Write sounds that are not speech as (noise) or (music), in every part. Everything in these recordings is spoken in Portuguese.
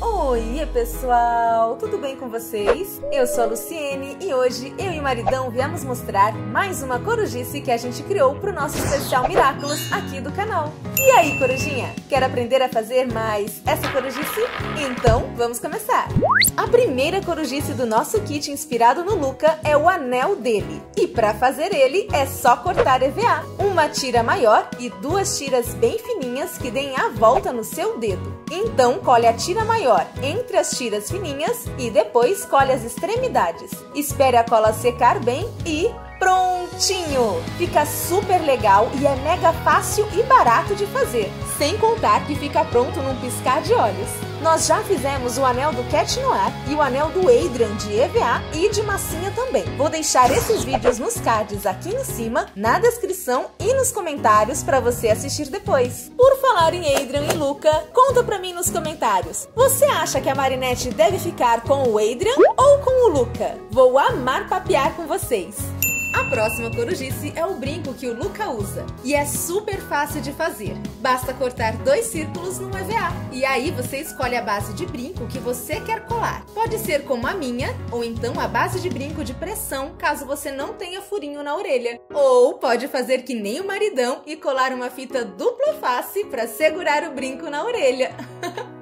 Oi, pessoal! Tudo bem com vocês? Eu sou a Luciene e hoje eu e o maridão viemos mostrar mais uma corujice que a gente criou para o nosso especial Miraculous aqui do canal. E aí, corujinha? Quer aprender a fazer mais essa corujice? Então, vamos começar! A primeira corujice do nosso kit inspirado no Luca é o anel dele. E para fazer ele é só cortar EVA, uma tira maior e duas tiras bem fininhas que deem a volta no seu dedo. Então, colhe a tira maior entre as tiras fininhas e depois colhe as extremidades. Espere a cola secar bem e prontinho! Fica super legal e é mega fácil e barato de fazer, sem contar que fica pronto num piscar de olhos. Nós já fizemos o anel do Cat Noir e o anel do Adrian de EVA e de massinha também. Vou deixar esses vídeos nos cards aqui em cima, na descrição e nos comentários para você assistir depois. Por falar em Adrian e Luca, conta pra mim nos comentários. Você acha que a Marinette deve ficar com o Adrian ou com o Luca? Vou amar papear com vocês. A próxima corujice é o brinco que o Luca usa e é super fácil de fazer. Basta cortar dois círculos num EVA e aí você escolhe a base de brinco que você quer colar. Pode ser como a minha ou então a base de brinco de pressão caso você não tenha furinho na orelha. Ou pode fazer que nem o maridão e colar uma fita dupla face para segurar o brinco na orelha. (laughs)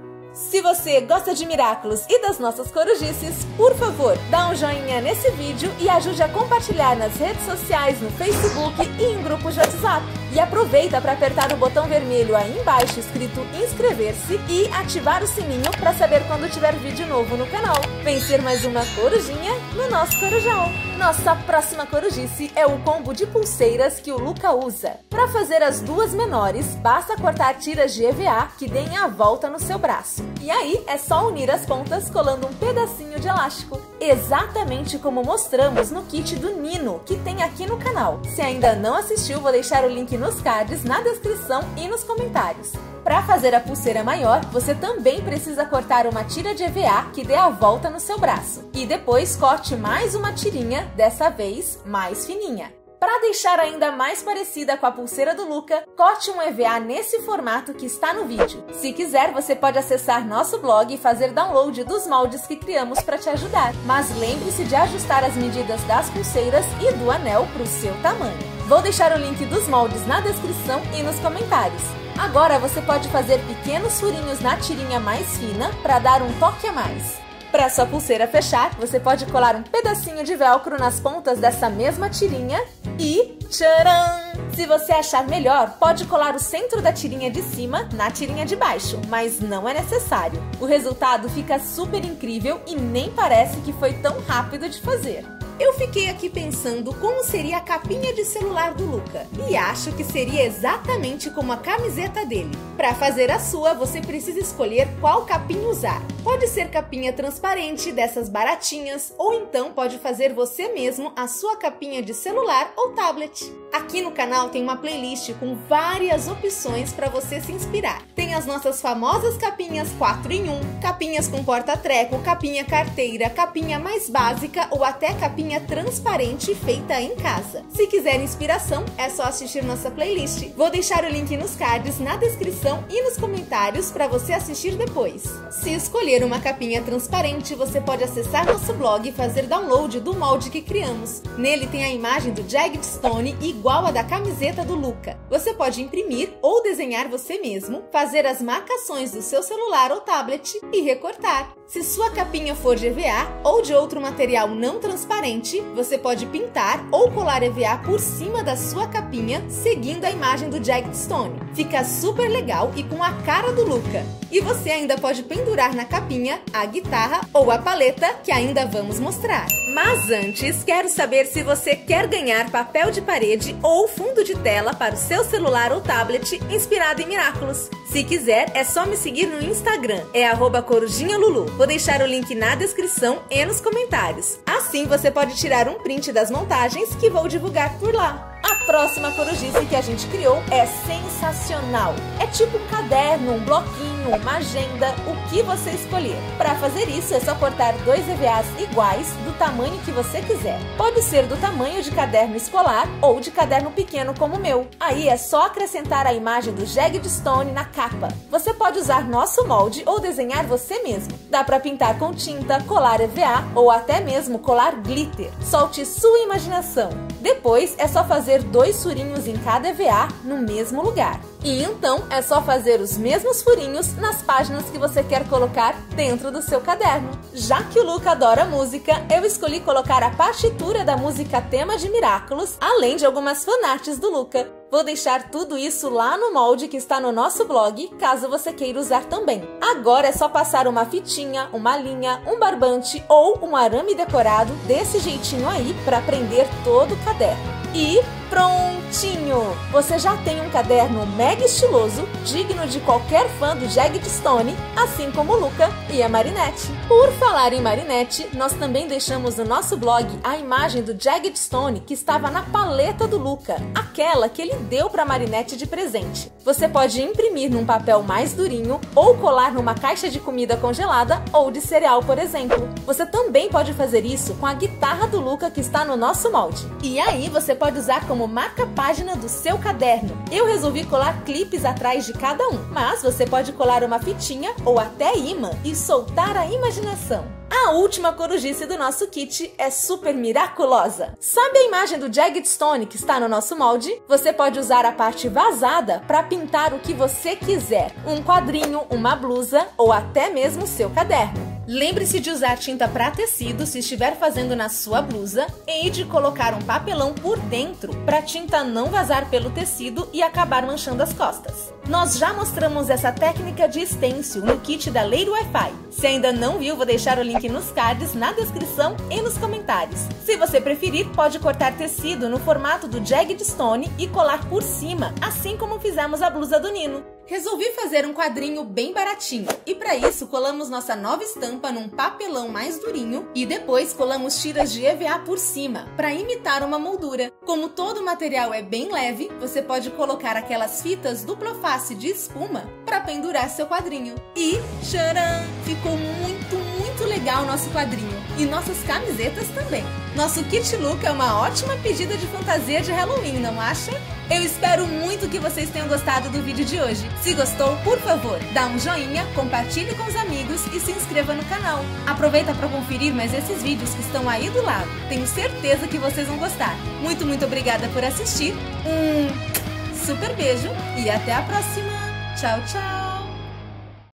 Se você gosta de Miraculous e das nossas corujices, por favor, dá um joinha nesse vídeo e ajude a compartilhar nas redes sociais, no Facebook e em grupos de WhatsApp. E aproveita para apertar o botão vermelho aí embaixo escrito inscrever-se e ativar o sininho para saber quando tiver vídeo novo no canal. Vem ser mais uma corujinha no nosso corujão. Nossa próxima corujice é o combo de pulseiras que o Luca usa. Para fazer as duas menores, basta cortar tiras de EVA que deem a volta no seu braço. E aí é só unir as pontas colando um pedacinho de elástico, exatamente como mostramos no kit do Nino, que tem aqui no canal. Se ainda não assistiu, vou deixar o link nos cards, na descrição e nos comentários. Para fazer a pulseira maior, você também precisa cortar uma tira de EVA que dê a volta no seu braço. E depois corte mais uma tirinha, dessa vez mais fininha. Para deixar ainda mais parecida com a pulseira do Luca, corte um EVA nesse formato que está no vídeo. Se quiser, você pode acessar nosso blog e fazer download dos moldes que criamos para te ajudar. Mas lembre-se de ajustar as medidas das pulseiras e do anel para o seu tamanho. Vou deixar o link dos moldes na descrição e nos comentários. Agora você pode fazer pequenos furinhos na tirinha mais fina para dar um toque a mais. Para sua pulseira fechar, você pode colar um pedacinho de velcro nas pontas dessa mesma tirinha e tcharam! Se você achar melhor, pode colar o centro da tirinha de cima na tirinha de baixo, mas não é necessário. O resultado fica super incrível e nem parece que foi tão rápido de fazer. Eu fiquei aqui pensando como seria a capinha de celular do Luca e acho que seria exatamente como a camiseta dele. Para fazer a sua, você precisa escolher qual capinha usar. Pode ser capinha transparente, dessas baratinhas, ou então pode fazer você mesmo a sua capinha de celular ou tablet. Aqui no canal tem uma playlist com várias opções para você se inspirar. Tem as nossas famosas capinhas 4 em 1, capinhas com porta-treco, capinha carteira, capinha mais básica ou até capinha transparente feita em casa. Se quiser inspiração, é só assistir nossa playlist. Vou deixar o link nos cards, na descrição e nos comentários para você assistir depois. Se escolher uma capinha transparente, você pode acessar nosso blog e fazer download do molde que criamos. Nele tem a imagem do Jagged Stone igual a da camiseta do Luca. Você pode imprimir ou desenhar você mesmo, fazer as marcações do seu celular ou tablet e recortar. Se sua capinha for de EVA ou de outro material não transparente, você pode pintar ou colar EVA por cima da sua capinha, seguindo a imagem do Jagged Stone. Fica super legal e com a cara do Luca. E você ainda pode pendurar na capinha a guitarra ou a paleta que ainda vamos mostrar. Mas antes, quero saber se você quer ganhar papel de parede ou fundo de tela para o seu celular ou tablet inspirado em Miraculous. Se quiser, é só me seguir no Instagram, é corujinhalulu. Vou deixar o link na descrição e nos comentários. Assim você pode tirar um print das montagens que vou divulgar por lá. Próxima corujice que a gente criou é sensacional. É tipo um caderno, um bloquinho, uma agenda, o que você escolher. Para fazer isso é só cortar dois EVAs iguais do tamanho que você quiser. Pode ser do tamanho de caderno escolar ou de caderno pequeno como o meu. Aí é só acrescentar a imagem do Jagged Stone na capa. Você pode usar nosso molde ou desenhar você mesmo. Dá para pintar com tinta, colar EVA ou até mesmo colar glitter. Solte sua imaginação. Depois é só fazer dois furinhos em cada EVA no mesmo lugar. E então é só fazer os mesmos furinhos nas páginas que você quer colocar dentro do seu caderno. Já que o Luca adora música, eu escolhi colocar a partitura da música tema de Miraculous, além de algumas fanarts do Luca. Vou deixar tudo isso lá no molde que está no nosso blog, caso você queira usar também. Agora é só passar uma fitinha, uma linha, um barbante ou um arame decorado desse jeitinho aí para prender todo o caderno. E prontinho! Você já tem um caderno mega estiloso, digno de qualquer fã do Jagged Stone, assim como o Luca e a Marinette. Por falar em Marinette, nós também deixamos no nosso blog a imagem do Jagged Stone que estava na paleta do Luca, aquela que ele deu para Marinette de presente. Você pode imprimir num papel mais durinho ou colar numa caixa de comida congelada ou de cereal, por exemplo. Você também pode fazer isso com a guitarra do Luca que está no nosso molde. E aí você pode usar como marca-página do seu caderno. Eu resolvi colar clipes atrás de cada um, mas você pode colar uma fitinha ou até imã e soltar a imaginação. A última corujice do nosso kit é super miraculosa. Sabe a imagem do Jagged Stone que está no nosso molde? Você pode usar a parte vazada para pintar o que você quiser. Um quadrinho, uma blusa ou até mesmo seu caderno. Lembre-se de usar tinta para tecido se estiver fazendo na sua blusa e de colocar um papelão por dentro para a tinta não vazar pelo tecido e acabar manchando as costas. Nós já mostramos essa técnica de stencil no kit da Lei do Wi-Fi. Se ainda não viu, vou deixar o link nos cards, na descrição e nos comentários. Se você preferir, pode cortar tecido no formato do Jagged Stone e colar por cima, assim como fizemos a blusa do Nino. Resolvi fazer um quadrinho bem baratinho e para isso colamos nossa nova estampa num papelão mais durinho e depois colamos tiras de EVA por cima para imitar uma moldura. Como todo o material é bem leve, você pode colocar aquelas fitas dupla face de espuma para pendurar seu quadrinho. E tcharam! Ficou muito, muito legal nosso quadrinho e nossas camisetas também. Nosso kit look é uma ótima pedida de fantasia de Halloween, não acha? Eu espero muito que vocês tenham gostado do vídeo de hoje. Se gostou, por favor, dá um joinha, compartilhe com os amigos e se inscreva no canal. Aproveita para conferir mais esses vídeos que estão aí do lado. Tenho certeza que vocês vão gostar. Muito, muito obrigada por assistir. Um super beijo e até a próxima. Tchau, tchau.